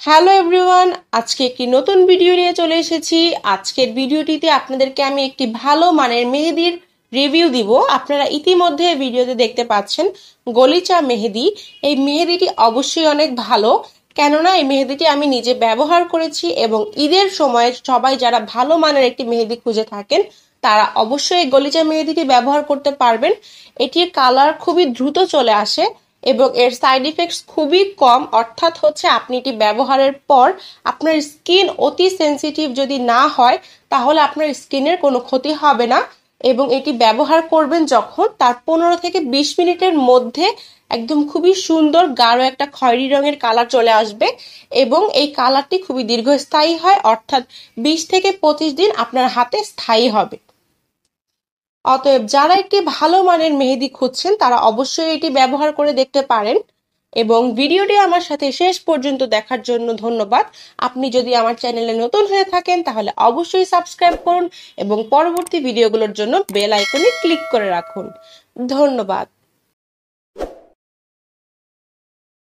Hello everyone আজকে একটি নতুন ভিডিও নিয়ে চলে এসেছি। আজকের ভিডিওটিতে আপনাদেরকে আমি একটি ভালো মানের মেহেদির রিভিউ দিব। আপনারা ইতিমধ্যে ভিডিওতে দেখতে পাচ্ছেন গলিচা মেহেদি। এই মেহেদিটি অবশ্যই অনেক ভালো, কেননা এই মেহেদিটি আমি নিজে ব্যবহার করেছি এবং ঈদের সময় সবাই যারা ভালো মানের একটি মেহেদি খুঁজে থাকেন, তারা অবশ্যই এই গলিচা মেহেদিটি ব্যবহার করতে পারবেন। এটির কালার খুবই দ্রুত চলে আসে। এবং এর সাইড ইফেক্টস খুবই কম, অর্থাৎ হচ্ছে আপনি এটি ব্যবহারের পর আপনার স্কিন অতি সেন্সিটিভ যদি না হয়, তাহলে আপনার স্কিনের কোনো ক্ষতি হবে না। এবং এটি ব্যবহার করবেন যখন তার পনেরো থেকে বিশ মিনিটের মধ্যে একদম খুবই সুন্দর গাঢ় একটা খয়েরি রঙের কালার চলে আসবে এবং এই কালারটি খুবই দীর্ঘস্থায়ী হয়, অর্থাৎ বিশ থেকে পঁচিশ দিন আপনার হাতে স্থায়ী হবে। অতএব যারা একটি ভালো মানের মেহেদি খুঁজছেন, তারা অবশ্যই এটি ব্যবহার করে দেখতে পারেন। এবং ভিডিওটি আমার সাথে শেষ পর্যন্ত দেখার জন্য ধন্যবাদ। আপনি যদি আমার চ্যানেলে নতুন হয়ে থাকেন, তাহলে অবশ্যই সাবস্ক্রাইব করুন এবং পরবর্তী ভিডিওগুলোর জন্য বেল আইকনে ক্লিক করে রাখুন। ধন্যবাদ।